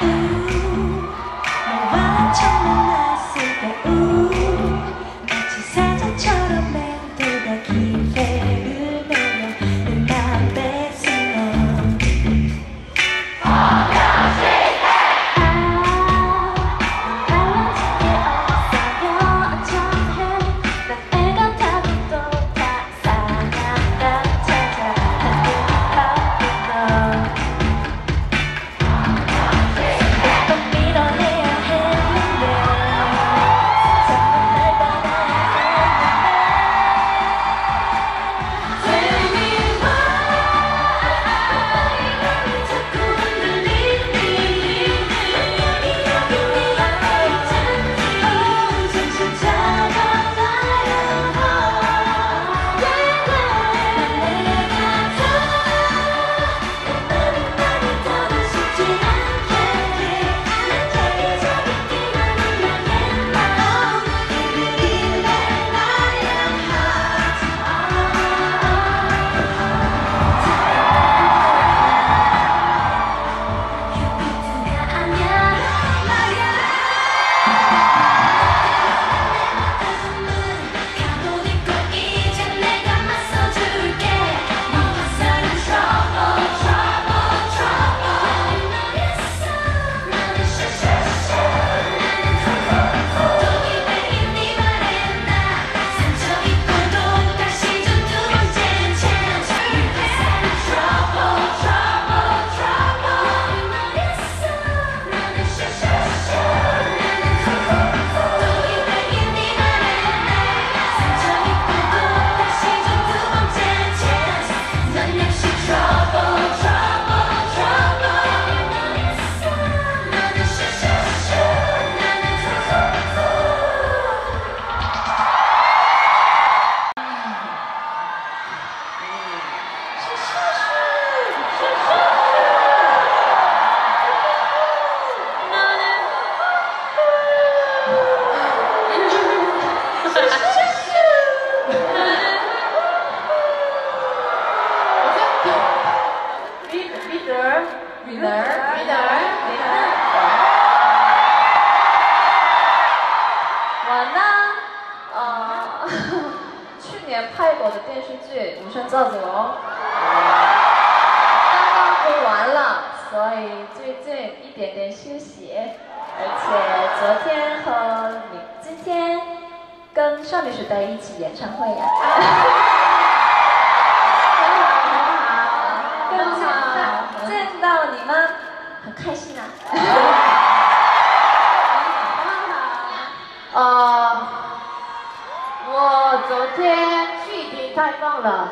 you 剧《无声造景楼》刚刚播完了，所以最近一点点休息，而且昨天和你今天跟少女时代一起演唱会呀。很好，见到你们很开心啊。呃，我昨天太棒了。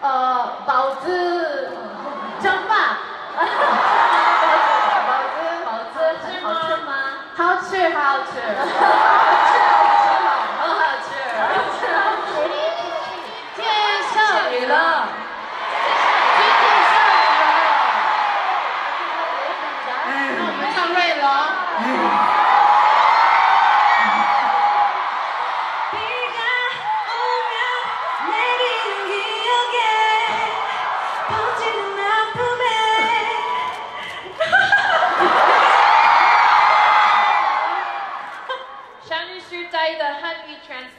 呃，宝子真棒。宝子，宝子很好吃吗？好吃，好吃。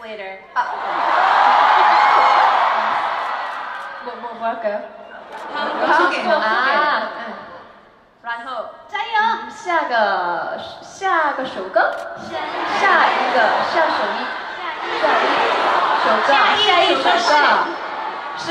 translator。默默默歌。好给啊，然后。加油！下个下个首歌，下一个。下首一，下一首歌，下一首歌。是